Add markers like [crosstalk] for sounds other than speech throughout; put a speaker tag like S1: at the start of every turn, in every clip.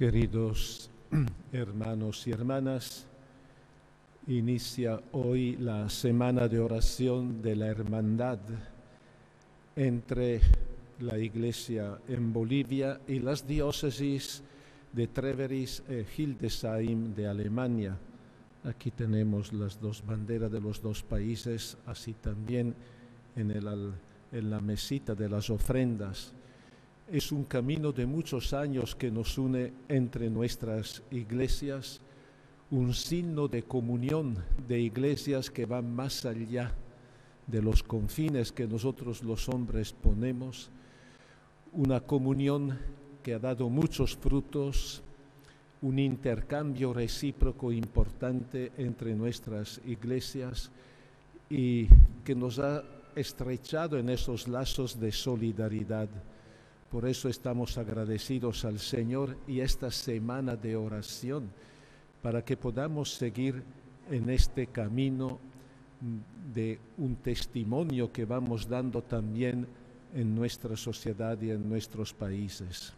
S1: Queridos [clears throat] hermanos y hermanas, inicia hoy la semana de oración de la hermandad entre la Iglesia en Bolivia y las diócesis de Treveris e Hildesheim de Alemania. Aquí tenemos las dos banderas de los dos países, así también en, el, en la mesita de las ofrendas. Es un camino de muchos años que nos une entre nuestras iglesias, un signo de comunión de iglesias que van más allá de los confines que nosotros los hombres ponemos, una comunión que ha dado muchos frutos, un intercambio recíproco importante entre nuestras iglesias y que nos ha estrechado en esos lazos de solidaridad. Por eso estamos agradecidos al Señor y esta semana de oración para que podamos seguir en este camino de un testimonio que vamos dando también en nuestra sociedad y en nuestros países.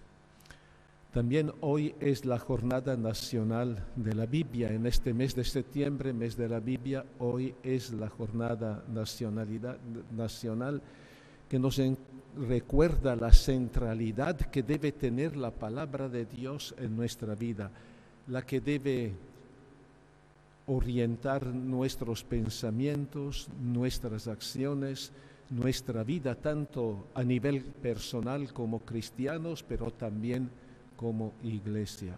S1: También hoy es la jornada nacional de la Biblia. En este mes de septiembre, mes de la Biblia, hoy es la jornada nacionalidad, nacional que nos recuerda la centralidad que debe tener la palabra de Dios en nuestra vida, la que debe orientar nuestros pensamientos, nuestras acciones, nuestra vida, tanto a nivel personal como cristianos, pero también como iglesia.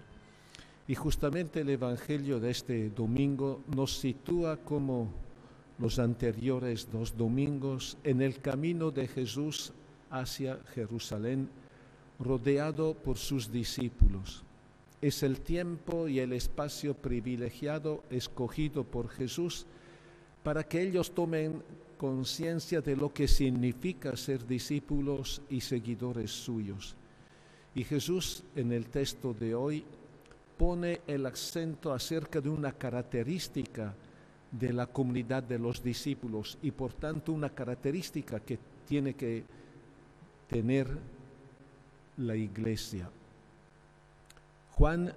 S1: Y justamente el Evangelio de este domingo nos sitúa como los anteriores dos domingos en el camino de Jesús hacia Jerusalén, rodeado por sus discípulos. Es el tiempo y el espacio privilegiado escogido por Jesús para que ellos tomen conciencia de lo que significa ser discípulos y seguidores suyos. Y Jesús en el texto de hoy pone el acento acerca de una característica de la comunidad de los discípulos y por tanto una característica que tiene que tener la iglesia. Juan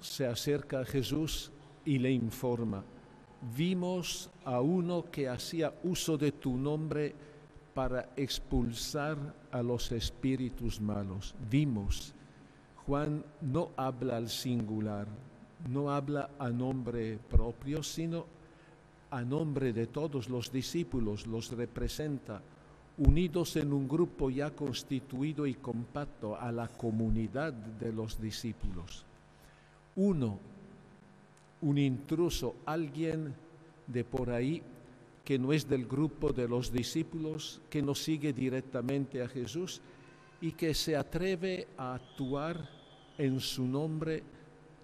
S1: se acerca a Jesús y le informa, vimos a uno que hacía uso de tu nombre para expulsar a los espíritus malos. Vimos, Juan no habla al singular, no habla a nombre propio, sino a nombre de todos los discípulos, los representa, unidos en un grupo ya constituido y compacto a la comunidad de los discípulos. Uno, un intruso, alguien de por ahí que no es del grupo de los discípulos, que no sigue directamente a Jesús y que se atreve a actuar en su nombre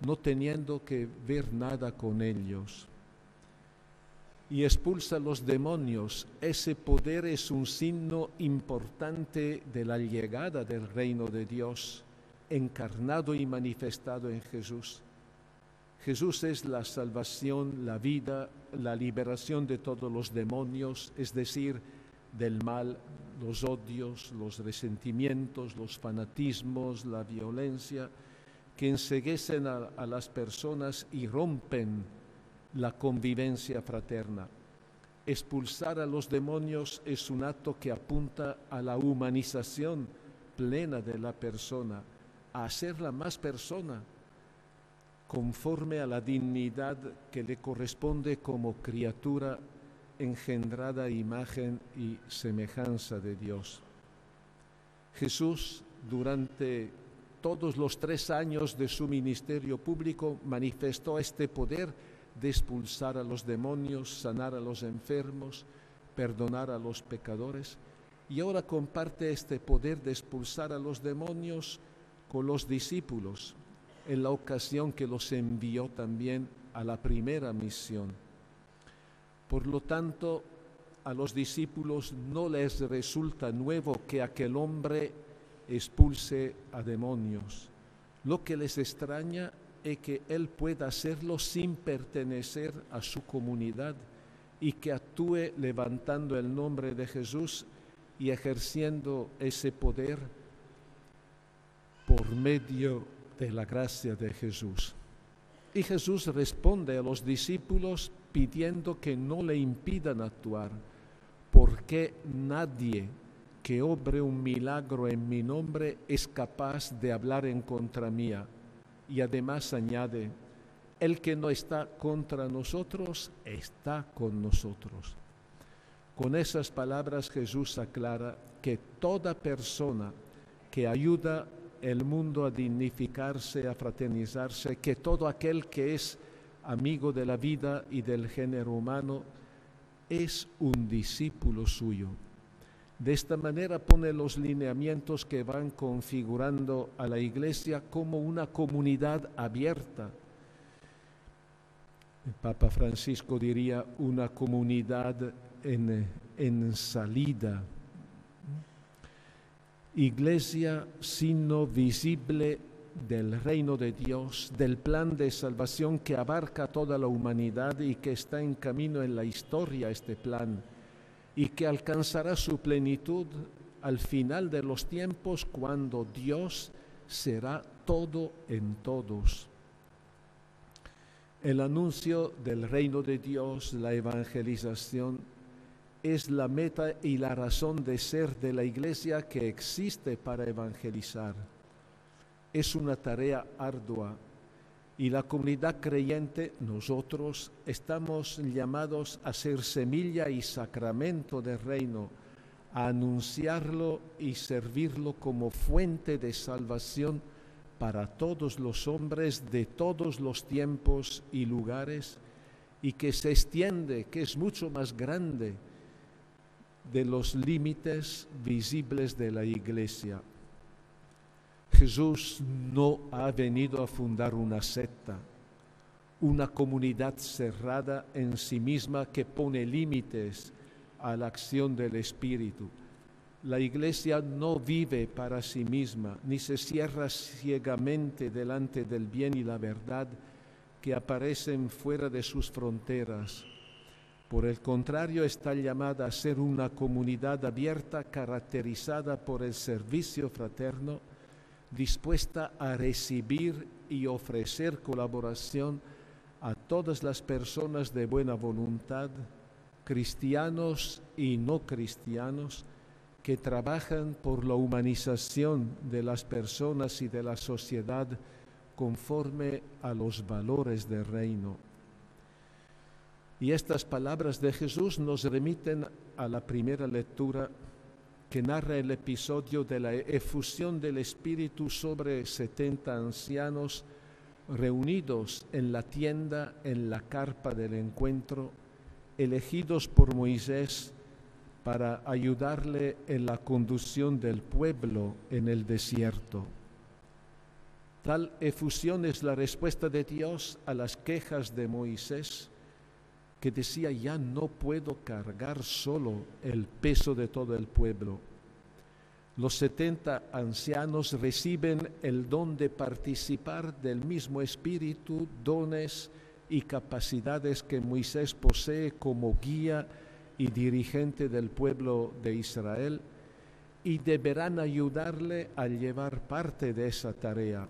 S1: no teniendo que ver nada con ellos. Y expulsa los demonios. Ese poder es un signo importante de la llegada del reino de Dios, encarnado y manifestado en Jesús. Jesús es la salvación, la vida, la liberación de todos los demonios, es decir, del mal, los odios, los resentimientos, los fanatismos, la violencia, que enseguecen a, las personas y rompen la convivencia fraterna. Expulsar a los demonios es un acto que apunta a la humanización plena de la persona, a hacerla más persona, conforme a la dignidad que le corresponde como criatura engendrada imagen y semejanza de Dios. Jesús, durante todos los tres años de su ministerio público, manifestó este poder de expulsar a los demonios, sanar a los enfermos, perdonar a los pecadores, y ahora comparte este poder de expulsar a los demonios con los discípulos, en la ocasión que los envió también a la primera misión. Por lo tanto, a los discípulos no les resulta nuevo que aquel hombre expulse a demonios. Lo que les extraña es que él pueda hacerlo sin pertenecer a su comunidad y que actúe levantando el nombre de Jesús y ejerciendo ese poder por medio de la gracia de Jesús. Y Jesús responde a los discípulos pidiendo que no le impidan actuar, porque nadie que obre un milagro en mi nombre es capaz de hablar en contra mía. Y además añade, el que no está contra nosotros está con nosotros. Con esas palabras Jesús aclara que toda persona que ayuda el mundo a dignificarse, a fraternizarse, que todo aquel que es amigo de la vida y del género humano es un discípulo suyo. De esta manera pone los lineamientos que van configurando a la iglesia como una comunidad abierta. El Papa Francisco diría una comunidad en, en salida. Iglesia, signo visible del reino de Dios, del plan de salvación que abarca toda la humanidad y que está en camino en la historia este plan y que alcanzará su plenitud al final de los tiempos cuando Dios será todo en todos. El anuncio del reino de Dios, la evangelización, es la meta y la razón de ser de la iglesia que existe para evangelizar. Es una tarea ardua y la comunidad creyente, nosotros, estamos llamados a ser semilla y sacramento del reino, a anunciarlo y servirlo como fuente de salvación para todos los hombres de todos los tiempos y lugares y que se extiende, que es mucho más grande de los límites visibles de la iglesia. Jesús no ha venido a fundar una secta, una comunidad cerrada en sí misma que pone límites a la acción del Espíritu. La iglesia no vive para sí misma, ni se cierra ciegamente delante del bien y la verdad que aparecen fuera de sus fronteras. Por el contrario, está llamada a ser una comunidad abierta caracterizada por el servicio fraterno, dispuesta a recibir y ofrecer colaboración a todas las personas de buena voluntad, cristianos y no cristianos, que trabajan por la humanización de las personas y de la sociedad conforme a los valores del reino. Y estas palabras de Jesús nos remiten a la primera lectura que narra el episodio de la efusión del Espíritu sobre setenta ancianos reunidos en la tienda, en la carpa del encuentro, elegidos por Moisés para ayudarle en la conducción del pueblo en el desierto. Tal efusión es la respuesta de Dios a las quejas de Moisés que decía, ya no puedo cargar solo el peso de todo el pueblo. Los setenta ancianos reciben el don de participar del mismo espíritu, dones y capacidades que Moisés posee como guía y dirigente del pueblo de Israel y deberán ayudarle a llevar parte de esa tarea.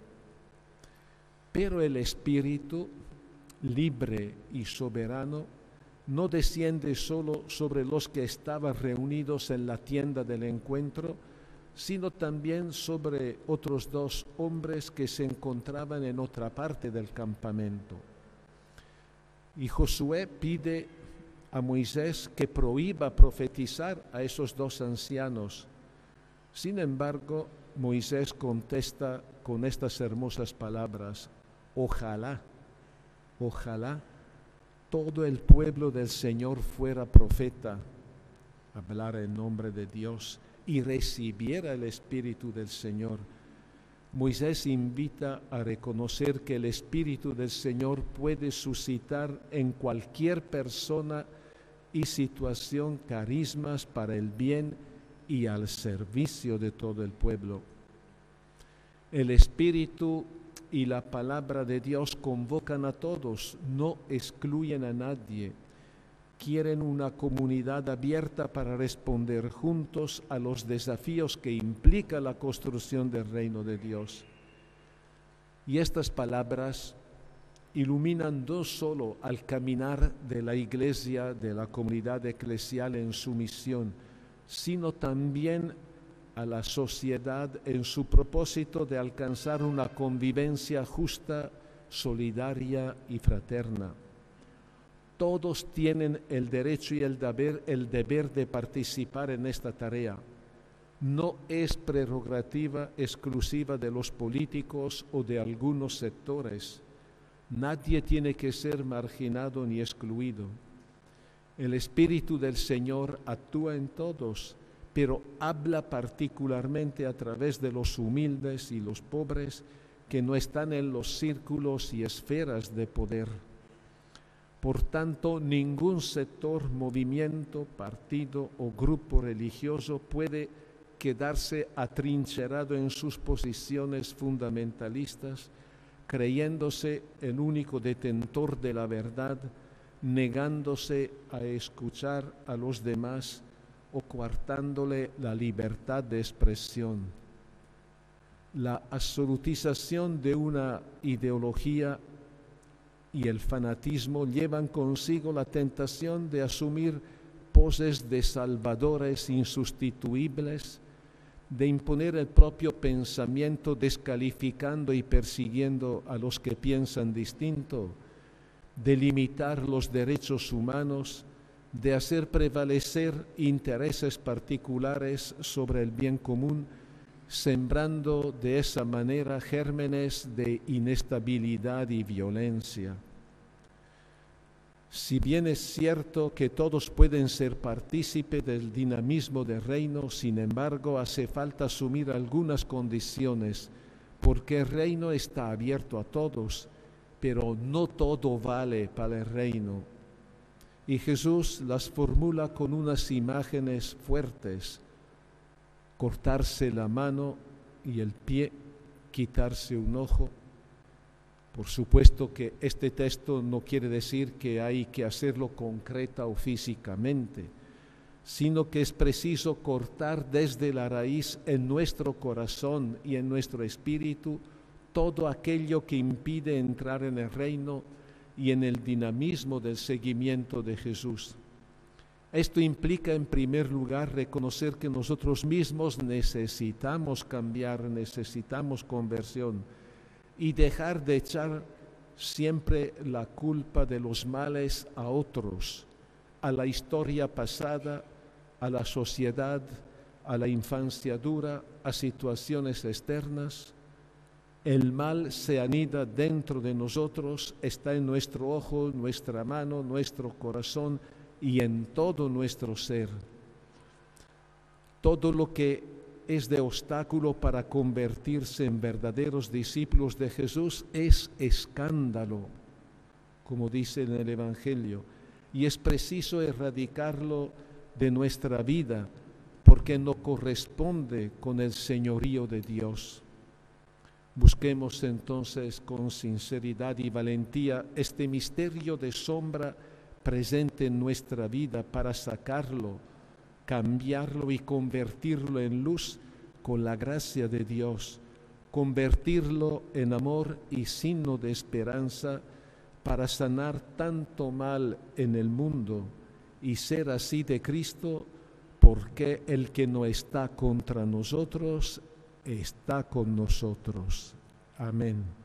S1: Pero el Espíritu, libre y soberano, no desciende solo sobre los que estaban reunidos en la tienda del encuentro, sino también sobre otros dos hombres que se encontraban en otra parte del campamento. Y Josué pide a Moisés que prohíba profetizar a esos dos ancianos. Sin embargo, Moisés contesta con estas hermosas palabras, ojalá, ojalá todo el pueblo del Señor fuera profeta, hablar en nombre de Dios y recibiera el Espíritu del Señor. Moisés invita a reconocer que el Espíritu del Señor puede suscitar en cualquier persona y situación carismas para el bien y al servicio de todo el pueblo. El Espíritu y la palabra de Dios convocan a todos, no excluyen a nadie. Quieren una comunidad abierta para responder juntos a los desafíos que implica la construcción del reino de Dios. Y estas palabras iluminan no solo al caminar de la iglesia, de la comunidad eclesial en su misión, sino también a la sociedad en su propósito de alcanzar una convivencia justa, solidaria y fraterna. Todos tienen el derecho y el deber, el deber de participar en esta tarea. No es prerrogativa exclusiva de los políticos o de algunos sectores. Nadie tiene que ser marginado ni excluido. El Espíritu del Señor actúa en todos, pero habla particularmente a través de los humildes y los pobres que no están en los círculos y esferas de poder. Por tanto, ningún sector, movimiento, partido o grupo religioso puede quedarse atrincherado en sus posiciones fundamentalistas, creyéndose el único detentor de la verdad, negándose a escuchar a los demás o coartándole la libertad de expresión. La absolutización de una ideología y el fanatismo llevan consigo la tentación de asumir poses de salvadores insustituibles, de imponer el propio pensamiento descalificando y persiguiendo a los que piensan distinto, de limitar los derechos humanos, de hacer prevalecer intereses particulares sobre el bien común, sembrando de esa manera gérmenes de inestabilidad y violencia. Si bien es cierto que todos pueden ser partícipes del dinamismo del reino, sin embargo hace falta asumir algunas condiciones, porque el reino está abierto a todos, pero no todo vale para el reino. Y Jesús las formula con unas imágenes fuertes, cortarse la mano y el pie, quitarse un ojo, por supuesto que este texto no quiere decir que hay que hacerlo concreta o físicamente, sino que es preciso cortar desde la raíz en nuestro corazón y en nuestro espíritu todo aquello que impide entrar en el reino y en el dinamismo del seguimiento de Jesús. Esto implica en primer lugar reconocer que nosotros mismos necesitamos cambiar, necesitamos conversión y dejar de echar siempre la culpa de los males a otros, a la historia pasada, a la sociedad, a la infancia dura, a situaciones externas. El mal se anida dentro de nosotros, está en nuestro ojo, nuestra mano, nuestro corazón y en todo nuestro ser. Todo lo que es de obstáculo para convertirse en verdaderos discípulos de Jesús es escándalo, como dice en el Evangelio, y es preciso erradicarlo de nuestra vida porque no corresponde con el señorío de Dios. Busquemos entonces con sinceridad y valentía este misterio de sombra presente en nuestra vida para sacarlo cambiarlo y convertirlo en luz con la gracia de Dios, convertirlo en amor y signo de esperanza para sanar tanto mal en el mundo y ser así de Cristo, porque el que no está contra nosotros está con nosotros. Amén.